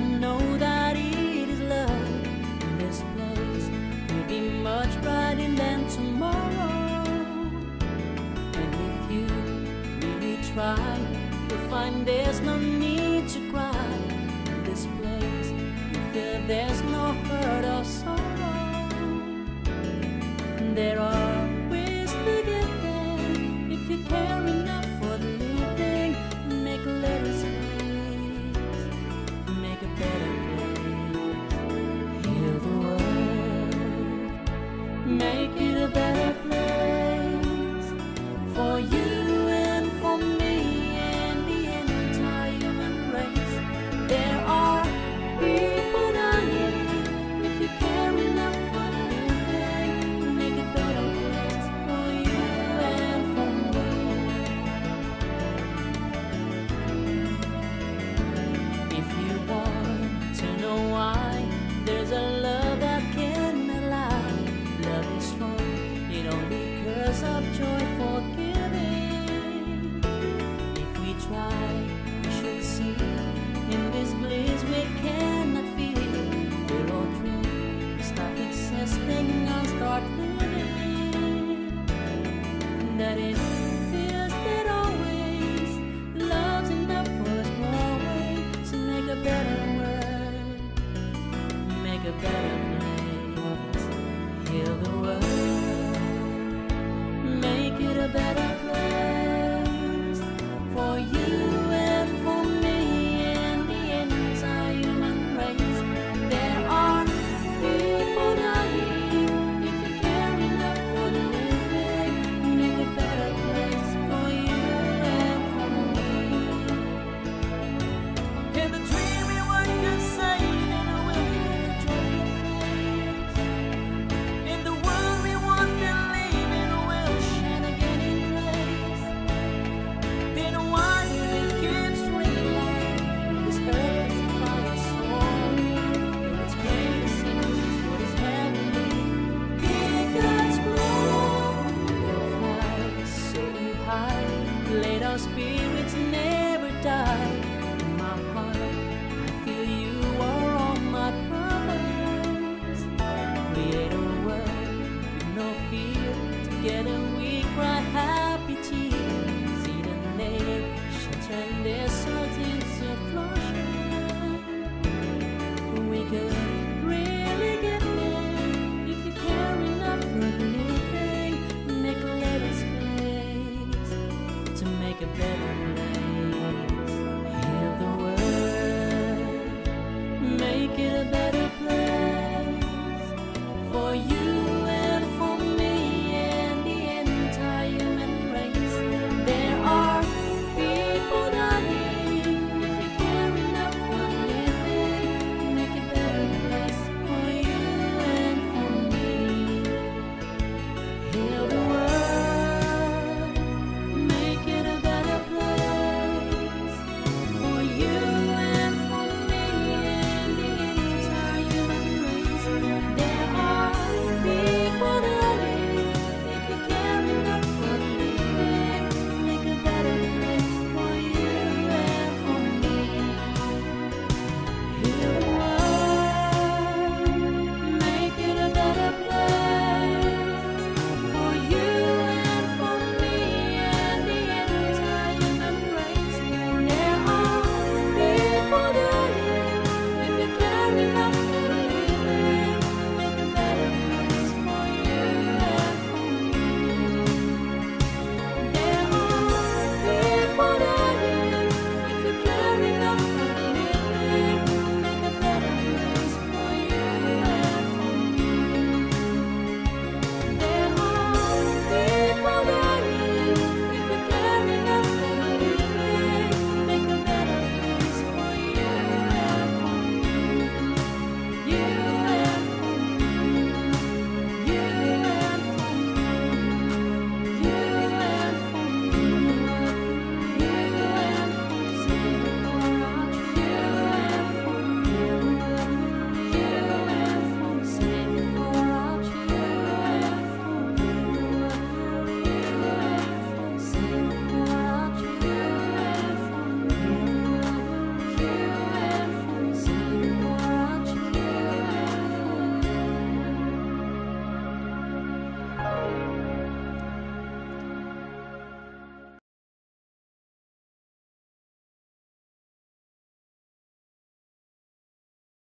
know that it is love. This place will be much brighter than tomorrow. And if you really try You'll find there's no need to cry. In this place you feel there's no hurt or sorrow. There are of joy forgiving. If we try, we should see in this bliss we cannot. Fear dream. spirit.